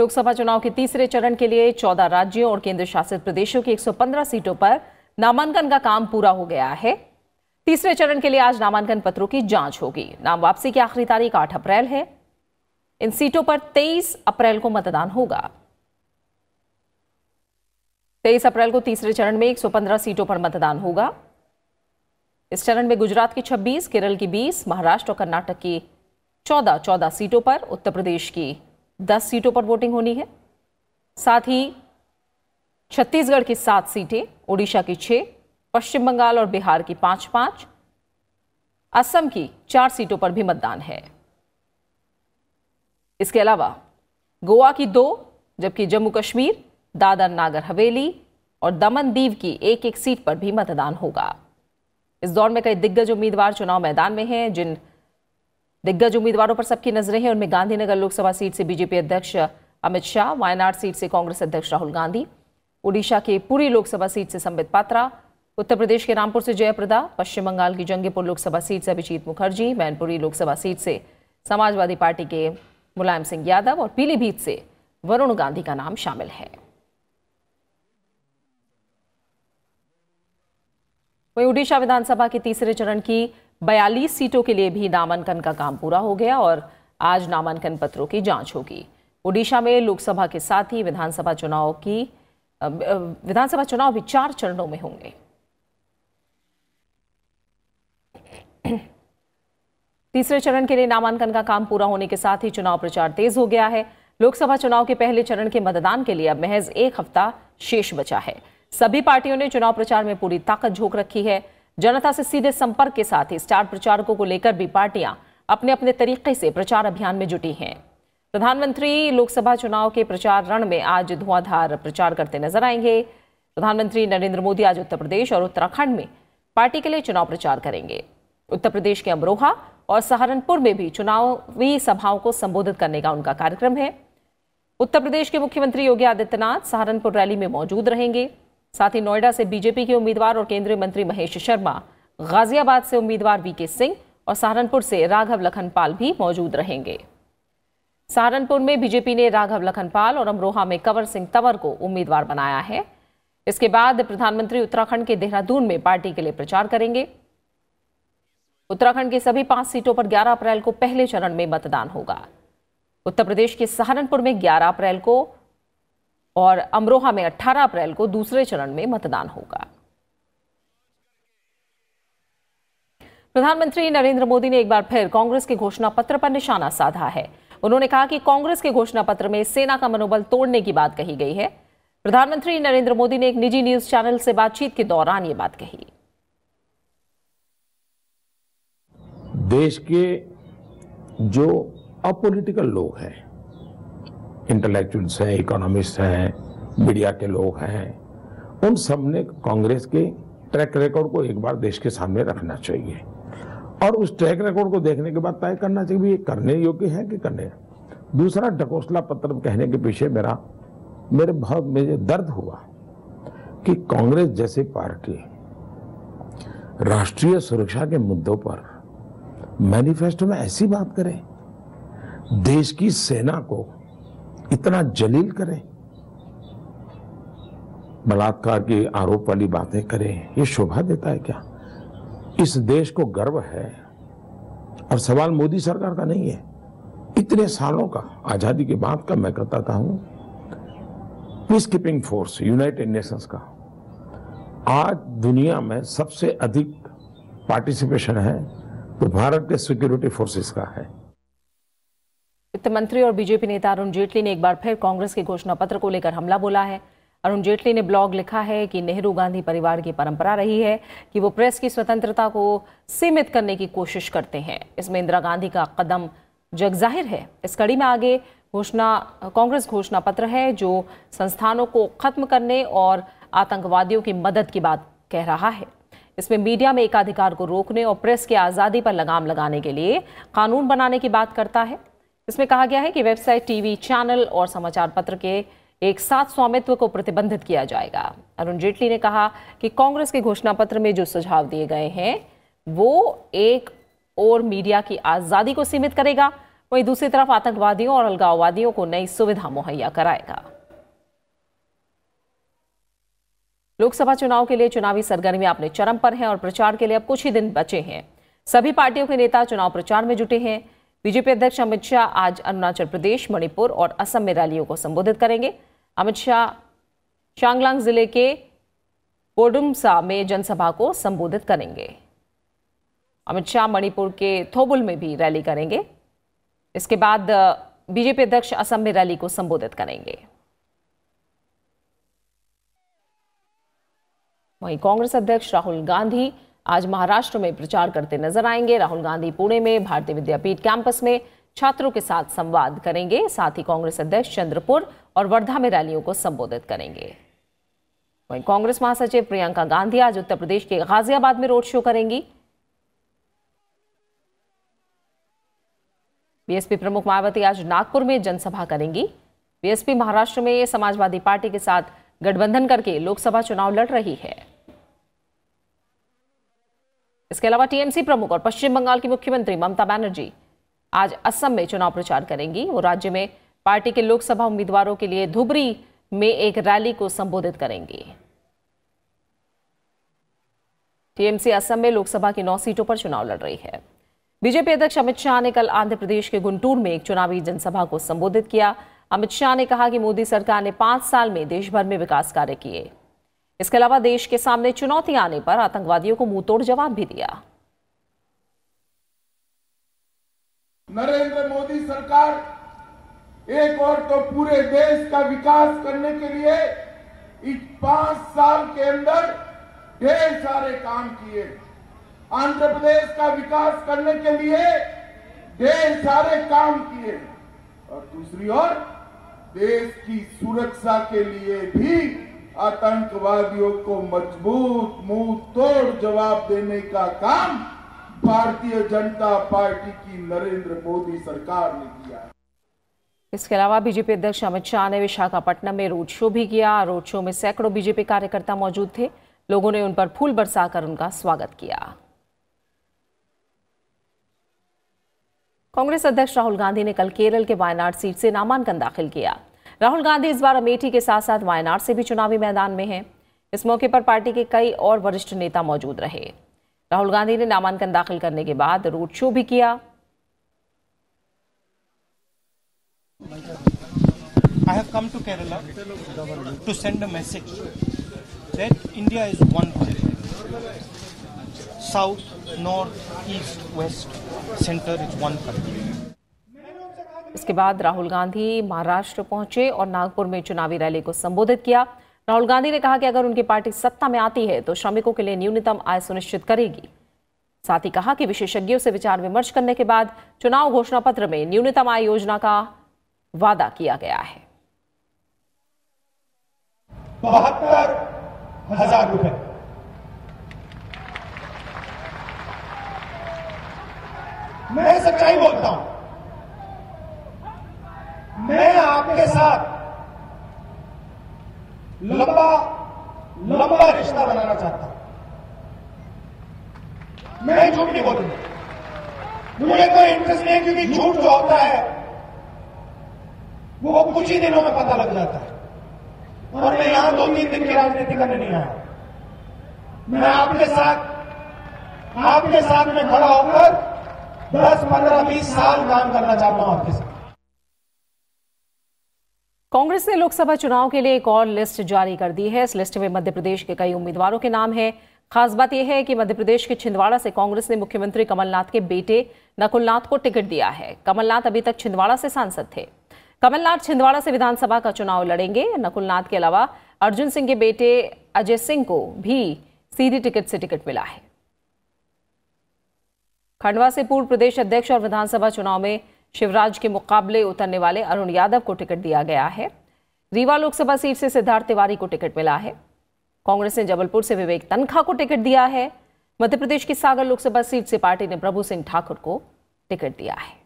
लोकसभा चुनाव के तीसरे चरण के लिए 14 राज्यों और केंद्र शासित प्रदेशों की 115 सीटों पर नामांकन का काम पूरा हो गया है। तीसरे चरण के लिए आज नामांकन पत्रों की जाँच होगी। नाम वापसी की आखिरी तारीख 8 अप्रैल है। इन सीटों पर 23 अप्रैल को मतदान होगा। 23 अप्रैल को तीसरे चरण में 115 सीटों पर मतदान होगा। इस चरण में गुजरात की 26, केरल की 20, महाराष्ट्र और कर्नाटक की 14 14 सीटों पर उत्तर प्रदेश की 10 सीटों पर वोटिंग होनी है। साथ ही छत्तीसगढ़ की सात सीटें, ओडिशा की छह, पश्चिम बंगाल और बिहार की पाँच पाँच। असम की चार सीटों पर भी मतदान है। इसके अलावा गोवा की दो, जबकि जम्मू कश्मीर दादर नागर हवेली और दमन दीव की एक एक सीट पर भी मतदान होगा। इस दौर में कई दिग्गज उम्मीदवार चुनाव मैदान में हैं, जिन दिग्गज उम्मीदवारों पर सबकी नज़रें हैं। उनमें गांधीनगर लोकसभा सीट से बीजेपी अध्यक्ष अमित शाह, वायनाड सीट से कांग्रेस अध्यक्ष राहुल गांधी, ओडिशा के पुरी लोकसभा सीट से संबित पात्रा, उत्तर प्रदेश के रामपुर से जयप्रदा, पश्चिम बंगाल की जंगीपुर लोकसभा सीट से अभिजीत मुखर्जी, मैनपुरी लोकसभा सीट से समाजवादी पार्टी के मुलायम सिंह यादव और पीलीभीत से वरुण गांधी का नाम शामिल है। वहीं उड़ीसा विधानसभा के तीसरे चरण की 42 सीटों के लिए भी नामांकन का काम पूरा हो गया और आज नामांकन पत्रों की जाँच होगी। ओडिशा में लोकसभा के साथ ही विधानसभा चुनाव की विधानसभा चुनाव भी चार चरणों में होंगे। तीसरे चरण के लिए नामांकन का काम पूरा होने के साथ ही चुनाव प्रचार तेज हो गया है। लोकसभा चुनाव के पहले चरण के मतदान के लिए अब महज एक हफ़्ता शेष बचा है। सभी पार्टियों ने चुनाव प्रचार में पूरी ताकत झोंक रखी है। जनता से सीधे संपर्क के साथ ही स्टार प्रचारकों को लेकर भी पार्टियाँ अपने अपने तरीके से प्रचार अभियान में जुटी हैं। प्रधानमंत्री लोकसभा चुनाव के प्रचार रण में आज धुआंधार प्रचार करते नज़र आएँगे। प्रधानमंत्री नरेंद्र मोदी आज उत्तर प्रदेश और उत्तराखंड में पार्टी के लिए चुनाव प्रचार करेंगे। उत्तर प्रदेश के अमरोहा और सहारनपुर में भी चुनावी सभाओं को संबोधित करने का उनका कार्यक्रम है। उत्तर प्रदेश के मुख्यमंत्री योगी आदित्यनाथ सहारनपुर रैली में मौजूद रहेंगे। साथ ही नोएडा से बीजेपी के उम्मीदवार और केंद्रीय मंत्री महेश शर्मा, गाजियाबाद से उम्मीदवार वीके सिंह और सहारनपुर से राघव लखनपाल भी मौजूद रहेंगे। सहारनपुर में बीजेपी ने राघव लखनपाल और अमरोहा में कंवर सिंह तंवर को उम्मीदवार बनाया है। इसके बाद प्रधानमंत्री उत्तराखंड के देहरादून में पार्टी के लिए प्रचार करेंगे। उत्तराखंड की सभी पाँच सीटों पर 11 अप्रैल को पहले चरण में मतदान होगा। उत्तर प्रदेश के सहारनपुर में 11 अप्रैल को और अमरोहा में 18 अप्रैल को दूसरे चरण में मतदान होगा। प्रधानमंत्री नरेंद्र मोदी ने एक बार फिर कांग्रेस के घोषणा पत्र पर निशाना साधा है। उन्होंने कहा कि कांग्रेस के घोषणा पत्र में सेना का मनोबल तोड़ने की बात कही गई है। प्रधानमंत्री नरेंद्र मोदी ने एक निजी न्यूज़ चैनल से बातचीत के दौरान ये बात कही। देश के जो अपोलिटिकल लोग हैं इंटेलेक्चुअल्स हैं, इकोनॉमिस्ट हैं, मीडिया के लोग हैं, उन सबने कांग्रेस के ट्रैक रिकॉर्ड को एक बार देश के सामने रखना चाहिए। और उस ट्रैक रिकॉर्ड को देखने के बाद तय करना चाहिए भी ये करने योग्य है कि करने दूसरा ढकोसला पत्र कहने के पीछे मेरा, मेरे बहुत मुझे दर्द हुआ कि कांग्रेस जैसी पार्टी राष्ट्रीय सुरक्षा के मुद्दों पर मैनिफेस्टो में ऐसी बात करे। देश की सेना को इतना जलील करें। बलात्कार के आरोप वाली बातें करें। ये शोभा देता है क्या? इस देश को गर्व है। और सवाल मोदी सरकार का नहीं है। इतने सालों का, आज़ादी के बाद का मैं कहता हूँ। Peace keeping force United Nations का। आज दुनिया में सबसे अधिक पार्टिसिपेशन है तो भारत के सिक्योरिटी फोर्सेस का है। वित्त मंत्री और बीजेपी नेता अरुण जेटली ने एक बार फिर कांग्रेस के घोषणा पत्र को लेकर हमला बोला है। अरुण जेटली ने ब्लॉग लिखा है कि नेहरू गांधी परिवार की परंपरा रही है कि वो प्रेस की स्वतंत्रता को सीमित करने की कोशिश करते हैं। इसमें इंदिरा गांधी का कदम जग ज़ाहिर है। इस कड़ी में आगे घोषणा, कांग्रेस घोषणा पत्र है जो संस्थानों को खत्म करने और आतंकवादियों की मदद की बात कह रहा है। इसमें मीडिया में एकाधिकार को रोकने और प्रेस की आज़ादी पर लगाम लगाने के लिए कानून बनाने की बात करता है। इसमें कहा गया है कि वेबसाइट, टीवी, चैनल और समाचार पत्र के एक साथ स्वामित्व को प्रतिबंधित किया जाएगा। अरुण जेटली ने कहा कि कांग्रेस के घोषणा पत्र में जो सुझाव दिए गए हैं, वो एक और मीडिया की आज़ादी को सीमित करेगा। वहीं दूसरी तरफ़ आतंकवादियों और अलगाववादियों को नई सुविधा मुहैया कराएगा। लोकसभा चुनाव के लिए चुनावी सरगर्मियाँ अपने चरम पर हैं और प्रचार के लिए अब कुछ ही दिन बचे हैं। सभी पार्टियों के नेता चुनाव प्रचार में जुटे हैं। बीजेपी अध्यक्ष अमित शाह आज अरुणाचल प्रदेश, मणिपुर और असम में रैलियों को संबोधित करेंगे। अमित शाह चांगलांग ज़िले के पोडुमसा में जनसभा को संबोधित करेंगे। अमित शाह मणिपुर के थोबुल में भी रैली करेंगे। इसके बाद बीजेपी अध्यक्ष असम में रैली को संबोधित करेंगे। वहीं कांग्रेस अध्यक्ष राहुल गांधी आज महाराष्ट्र में प्रचार करते नज़र आएँगे। राहुल गांधी पुणे में, भारतीय विद्यापीठ कैंपस में छात्रों के साथ संवाद करेंगे। साथ ही कांग्रेस अध्यक्ष चंद्रपुर और वर्धा में रैलियों को संबोधित करेंगे। वहीं कांग्रेस महासचिव प्रियंका गांधी आज उत्तर प्रदेश के गाजियाबाद में रोड शो करेंगी। बीएसपी प्रमुख मायावती आज नागपुर में जनसभा करेंगी। बीएसपी महाराष्ट्र में समाजवादी पार्टी के साथ गठबंधन करके लोकसभा चुनाव लड़ रही है। इसके अलावा टीएमसी प्रमुख और पश्चिम बंगाल की मुख्यमंत्री ममता बनर्जी आज असम में चुनाव प्रचार करेंगी। वो राज्य में पार्टी के लोकसभा उम्मीदवारों के लिए धुबरी में एक रैली को संबोधित करेंगी। टीएमसी असम में लोकसभा की नौ सीटों पर चुनाव लड़ रही है। बीजेपी अध्यक्ष अमित शाह ने कल आंध्र प्रदेश के गुंटूर में एक चुनावी जनसभा को संबोधित किया। अमित शाह ने कहा कि मोदी सरकार ने पाँच साल में देश भर में विकास कार्य किए। इसके अलावा देश के सामने चुनौती आने पर आतंकवादियों को मुंहतोड़ जवाब भी दिया। नरेंद्र मोदी सरकार एक और तो पूरे देश का विकास करने के लिए इस पाँच साल के अंदर ढेर सारे काम किए। आंध्र प्रदेश का विकास करने के लिए ढेर सारे काम किए। और दूसरी ओर देश की सुरक्षा के लिए भी आतंकवादियों को मज़बूत मुँह तोड़ जवाब देने का काम भारतीय जनता पार्टी की नरेंद्र मोदी सरकार ने किया इसके अलावा बीजेपी अध्यक्ष अमित शाह ने विशाखापट्टनम में रोड शो भी किया। रोड शो में सैकड़ों बीजेपी कार्यकर्ता मौजूद थे। लोगों ने उन पर फूल बरसाकर उनका स्वागत किया। कांग्रेस अध्यक्ष राहुल गांधी ने कल केरल के वायनाड सीट से नामांकन दाखिल किया। राहुल गांधी इस बार अमेठी के साथ साथ वायनाड से भी चुनावी मैदान में हैं इस मौके पर पार्टी के कई और वरिष्ठ नेता मौजूद रहे राहुल गांधी ने नामांकन दाखिल करने के बाद रोड शो भी किया I have come to Kerala to send a message that India is one country. South, North, East, West, Center is one country. इसके बाद राहुल गांधी महाराष्ट्र पहुँचे और नागपुर में चुनावी रैली को संबोधित किया। राहुल गांधी ने कहा कि अगर उनकी पार्टी सत्ता में आती है तो श्रमिकों के लिए न्यूनतम आय सुनिश्चित करेगी। साथ ही कहा कि विशेषज्ञों से विचार विमर्श करने के बाद चुनाव घोषणा पत्र में न्यूनतम आय योजना का वादा किया गया है। बहत्तर हज़ार रुपए। मैं सच्चाई बोलता हूँ। मैं आपके साथ लंबा लंबा रिश्ता बनाना चाहता हूँ। मैं झूठ नहीं बोलूँगा। मुझे कोई इंटरेस्ट नहीं है क्योंकि झूठ जो होता है, वो कुछ ही दिनों में पता लग जाता है। और मैं यहाँ दो तीन दिन की राजनीति करने नहीं आया। मैं आपके साथ आपके साथ में खड़ा होकर दस, पंद्रह, बीस साल काम करना चाहता हूँ आपके साथ। कांग्रेस ने लोकसभा चुनाव के लिए एक और लिस्ट जारी कर दी है। इस लिस्ट में मध्य प्रदेश के कई उम्मीदवारों के नाम हैं। खास बात यह है कि मध्य प्रदेश के छिंदवाड़ा से कांग्रेस ने मुख्यमंत्री कमलनाथ के बेटे नकुलनाथ को टिकट दिया है। कमलनाथ अभी तक छिंदवाड़ा से सांसद थे। कमलनाथ छिंदवाड़ा से विधानसभा का चुनाव लड़ेंगे। नकुलनाथ के अलावा अर्जुन सिंह के बेटे अजय सिंह को भी सीधी टिकट से टिकट मिला है। खंडवा से पूर्व प्रदेश अध्यक्ष और विधानसभा चुनाव में शिवराज के मुकाबले उतरने वाले अरुण यादव को टिकट दिया गया है। रीवा लोकसभा सीट से सिद्धार्थ तिवारी को टिकट मिला है। कांग्रेस ने जबलपुर से विवेक तनखा को टिकट दिया है। मध्य प्रदेश की सागर लोकसभा सीट से पार्टी ने प्रभु सिंह ठाकुर को टिकट दिया है।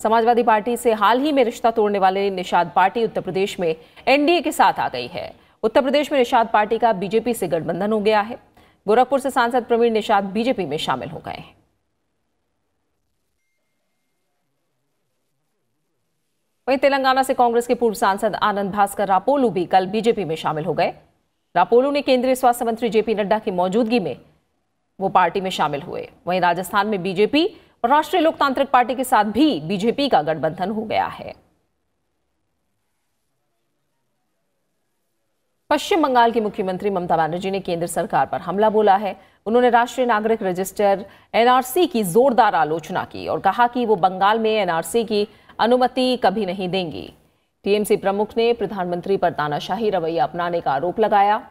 समाजवादी पार्टी से हाल ही में रिश्ता तोड़ने वाले निषाद पार्टी उत्तर प्रदेश में एनडीए के साथ आ गई है। उत्तर प्रदेश में निषाद पार्टी का बीजेपी से गठबंधन हो गया है। गोरखपुर से सांसद प्रवीण निषाद बीजेपी में शामिल हो गए हैं। वहीं तेलंगाना से कांग्रेस के पूर्व सांसद आनंद भास्कर रापोलू भी कल बीजेपी में शामिल हो गए। रापोलू ने केंद्रीय स्वास्थ्य मंत्री जेपी नड्डा की मौजूदगी में वो पार्टी में शामिल हुए। वहीं राजस्थान में बीजेपी और राष्ट्रीय लोकतांत्रिक पार्टी के साथ भी बीजेपी का गठबंधन हो गया है। पश्चिम बंगाल की मुख्यमंत्री ममता बनर्जी ने केंद्र सरकार पर हमला बोला है। उन्होंने राष्ट्रीय नागरिक रजिस्टर एनआरसी की जोरदार आलोचना की और कहा कि वो बंगाल में एनआरसी की अनुमति कभी नहीं देंगी। टीएमसी प्रमुख ने प्रधानमंत्री पर तानाशाही रवैया अपनाने का आरोप लगाया।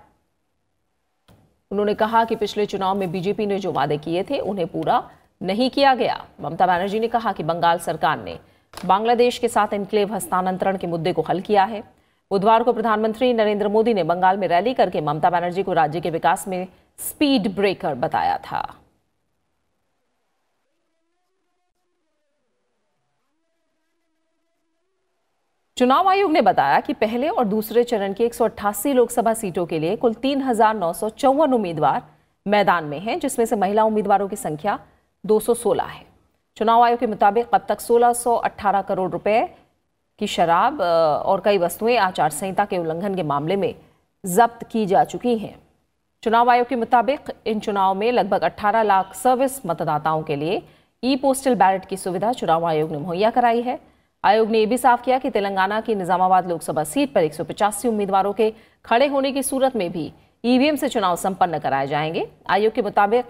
उन्होंने कहा कि पिछले चुनाव में बीजेपी ने जो वादे किए थे, उन्हें पूरा नहीं किया गया। ममता बनर्जी ने कहा कि बंगाल सरकार ने बांग्लादेश के साथ इनक्लेव हस्तांतरण के मुद्दे को हल किया है। बुधवार को प्रधानमंत्री नरेंद्र मोदी ने बंगाल में रैली करके ममता बनर्जी को राज्य के विकास में स्पीड ब्रेकर बताया था। चुनाव आयोग ने बताया कि पहले और दूसरे चरण की एक सौ अट्ठासी लोकसभा सीटों के लिए कुल तीन हज़ार नौ सौ चौवन उम्मीदवार मैदान में हैं, जिसमें से महिला उम्मीदवारों की संख्या 216 है। चुनाव आयोग के मुताबिक अब तक 1618 करोड़ रुपए की शराब और कई वस्तुएँ आचार संहिता के उल्लंघन के मामले में जब्त की जा चुकी हैं। चुनाव आयोग के मुताबिक इन चुनाव में लगभग 18 लाख सर्विस मतदाताओं के लिए ई पोस्टल बैलेट की सुविधा चुनाव आयोग ने मुहैया कराई है। आयोग ने यह भी साफ़ किया कि तेलंगाना की निजामाबाद लोकसभा सीट पर एक सौ पचासी उम्मीदवारों के खड़े होने की सूरत में भी ईवीएम से चुनाव संपन्न कराए जाएँगे। आयोग के मुताबिक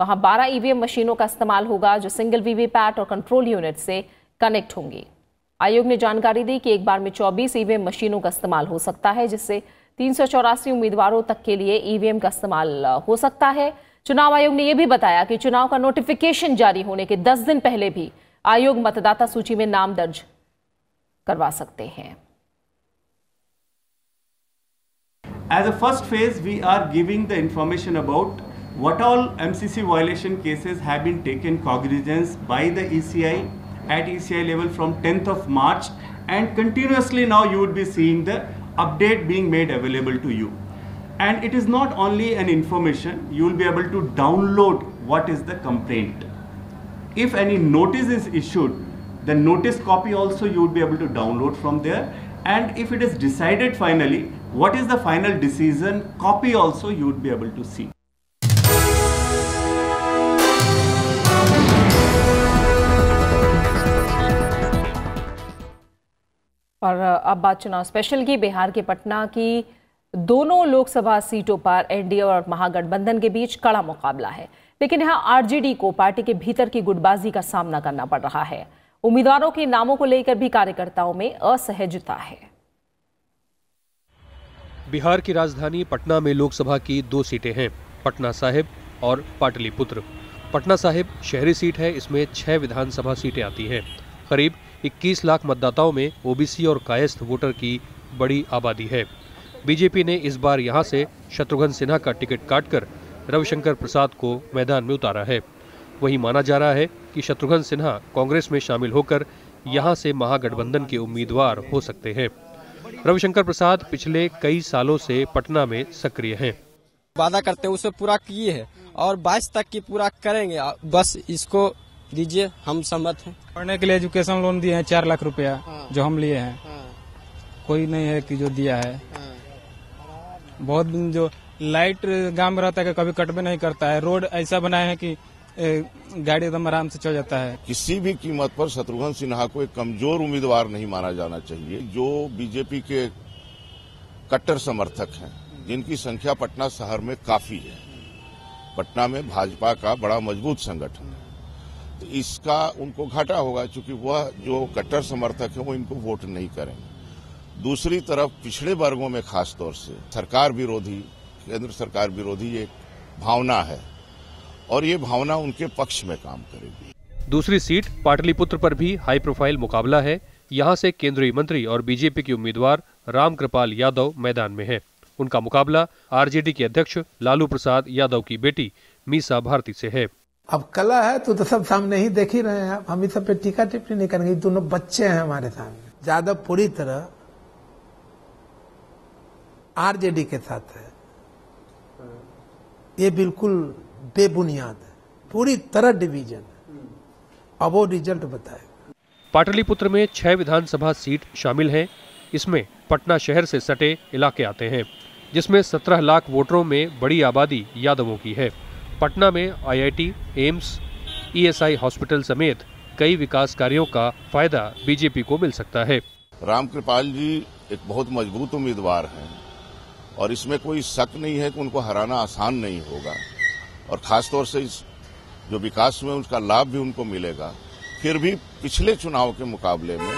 वहाँ 12 ईवीएम मशीनों का इस्तेमाल होगा, जो सिंगल वीवीपैट और कंट्रोल यूनिट से कनेक्ट होंगी। आयोग ने जानकारी दी कि एक बार में 24 ईवीएम मशीनों का इस्तेमाल हो सकता है, जिससे तीन सौ चौरासी उम्मीदवारों तक के लिए ईवीएम का इस्तेमाल हो सकता है। चुनाव आयोग ने यह भी बताया कि चुनाव का नोटिफिकेशन जारी होने के 10 दिन पहले भी आयोग मतदाता सूची में नाम दर्ज करवा सकते हैं As a first phase, we are giving the information about what all MCC violation cases have been taken cognizance by the ECI at ECI level from 10th of March and continuously now you would be seeing the update being made available to you. And it is not only an information, you will be able to download what is the complaint. If any notice is issued, the notice copy also you would be able to download from there. And if it is decided finally, what is the final decision copy also you would be able to see. और अब बात चुनाव special की बिहार के पटना की दोनों लोकसभा सीटों पर एनडीए और महागठबंधन के बीच कड़ा मुकाबला है लेकिन यहाँ आरजेडी को पार्टी के भीतर की गुटबाजी का सामना करना पड़ रहा है। उम्मीदवारों के नामों को लेकर भी कार्यकर्ताओं में असहजता है। बिहार की राजधानी पटना में लोकसभा की दो सीटें हैं, पटना साहिब और पाटलिपुत्र। पटना साहिब शहरी सीट है, इसमें छह विधानसभा सीटें आती हैं। करीब 21 लाख मतदाताओं में ओबीसी और कायस्थ वोटर की बड़ी आबादी है। बीजेपी ने इस बार यहाँ से शत्रुघ्न सिन्हा का टिकट काटकर रविशंकर प्रसाद को मैदान में उतारा है। वही माना जा रहा है कि शत्रुघ्न सिन्हा कांग्रेस में शामिल होकर यहाँ से महागठबंधन के उम्मीदवार हो सकते हैं। रविशंकर प्रसाद पिछले कई सालों से पटना में सक्रिय हैं। वादा करते हैं उसे पूरा किए हैं और 22 तक की पूरा करेंगे। बस इसको दीजिए हम सहमत हैं। पढ़ने के लिए एजुकेशन लोन दिए हैं चार लाख रुपया हाँ। जो हम लिए हैं। हाँ। कोई नहीं है कि जो दिया है। हाँ। बहुत दिन जो लाइट गाँव में रहता है कभी कट कटबे नहीं करता है। रोड ऐसा बनाए हैं कि गाड़ी एकदम आराम से चल जाता है। किसी भी कीमत पर शत्रुघ्न सिन्हा को एक कमज़ोर उम्मीदवार नहीं माना जाना चाहिए, जो बीजेपी के कट्टर समर्थक हैं, जिनकी संख्या पटना शहर में काफ़ी है। पटना में भाजपा का बड़ा मज़बूत संगठन है। तो इसका उनको घाटा होगा, क्योंकि वह जो कट्टर समर्थक है, वो इनको वोट नहीं करेंगे। दूसरी तरफ़ पिछड़े वर्गों में खासतौर से सरकार विरोधी केंद्र सरकार विरोधी एक भावना है और ये भावना उनके पक्ष में काम करेगी। दूसरी सीट पाटलिपुत्र पर भी हाई प्रोफ़ाइल मुकाबला है। यहाँ से केंद्रीय मंत्री और बीजेपी के उम्मीदवार राम कृपाल यादव मैदान में हैं। उनका मुकाबला आरजेडी के अध्यक्ष लालू प्रसाद यादव की बेटी मीसा भारती से है। अब कला है तो, तो सब सामने ही देख ही रहे हैं। हम इस सब पे टीका टिप्पणी नहीं करेंगे। दोनों बच्चे हैं हमारे सामने। यादव पूरी तरह आरजेडी के साथ है। ये बिल्कुल बेबुनियाद है। पूरी तरह डिवीज़न है। अब वो रिज़ल्ट बताएगा। पाटलिपुत्र में छह विधानसभा सीट शामिल हैं। इसमें पटना शहर से सटे इलाके आते हैं जिसमें 17 लाख वोटरों में बड़ी आबादी यादवों की है। पटना में आईआईटी, एम्स ईएसआई हॉस्पिटल समेत कई विकास कार्यों का फ़ायदा बीजेपी को मिल सकता है। रामकृपाल जी एक बहुत मज़बूत उम्मीदवार हैं। और इसमें कोई शक नहीं है कि उनको हराना आसान नहीं होगा। और खासतौर से इस, जो विकास में उसका लाभ भी उनको मिलेगा, फिर भी पिछले चुनाव के मुकाबले में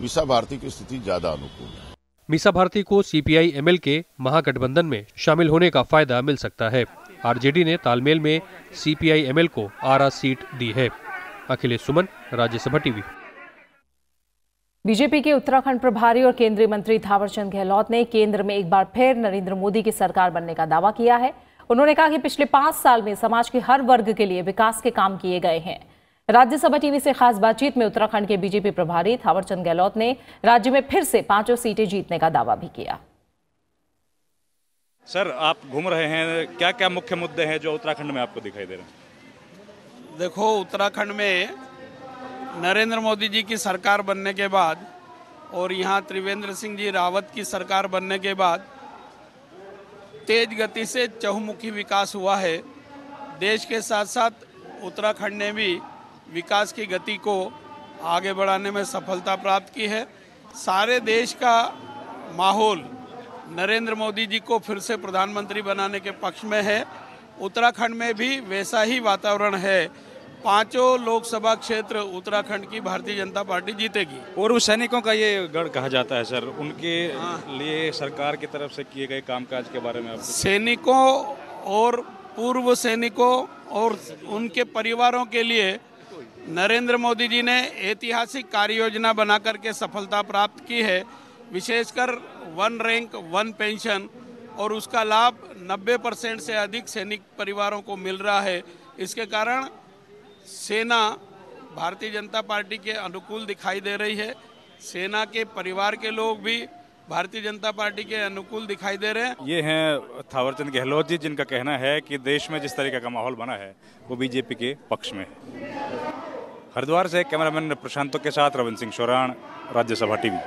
मीसा भारती की स्थिति ज़्यादा अनुकूल है। मीसा भारती को सीपीआई एमएल के महागठबंधन में शामिल होने का फ़ायदा मिल सकता है। आरजेडी ने तालमेल में सीपीआई एमएल को आरा सीट दी है। अखिलेश सुमन, राज्यसभा टीवी। बीजेपी के उत्तराखंड प्रभारी और केंद्रीय मंत्री थावरचंद गहलोत ने केंद्र में एक बार फिर नरेंद्र मोदी की सरकार बनने का दावा किया है। उन्होंने कहा कि पिछले पाँच साल में समाज के हर वर्ग के लिए विकास के काम किए गए हैं। राज्यसभा टीवी से खास बातचीत में उत्तराखंड के बीजेपी प्रभारी थावरचंद गहलोत ने राज्य में फिर से पाँचों सीटें जीतने का दावा भी किया। सर आप घूम रहे हैं। क्या क्या मुख्य मुद्दे हैं जो उत्तराखंड में आपको दिखाई दे रहे हैं? देखो उत्तराखंड में नरेंद्र मोदी जी की सरकार बनने के बाद और यहाँ त्रिवेंद्र सिंह जी रावत की सरकार बनने के बाद तेज गति से चहुमुखी विकास हुआ है। देश के साथ साथ उत्तराखंड ने भी विकास की गति को आगे बढ़ाने में सफलता प्राप्त की है। सारे देश का माहौल नरेंद्र मोदी जी को फिर से प्रधानमंत्री बनाने के पक्ष में है। उत्तराखंड में भी वैसा ही वातावरण है। पाँचों लोकसभा क्षेत्र उत्तराखंड की भारतीय जनता पार्टी जीतेगी। पूर्व सैनिकों का ये गढ़ कहा जाता है सर। उनके लिए सरकार की तरफ़ से किए गए कामकाज के बारे में सैनिकों और पूर्व सैनिकों और उनके परिवारों के लिए नरेंद्र मोदी जी ने ऐतिहासिक कार्य योजना बना करके सफलता प्राप्त की है। विशेषकर वन रैंक वन पेंशन और उसका लाभ 90 परसेंट से अधिक सैनिक परिवारों को मिल रहा है। इसके कारण सेना भारतीय जनता पार्टी के अनुकूल दिखाई दे रही है। सेना के परिवार के लोग भी भारतीय जनता पार्टी के अनुकूल दिखाई दे रहे हैं। ये हैं थावरचंद गहलोत जी, जिनका कहना है कि देश में जिस तरीके का माहौल बना है, वो बीजेपी के पक्ष में है। हरिद्वार से कैमरामैन प्रशांतों के साथ रविंद्र सिंह शोराण राज्यसभा टीवी।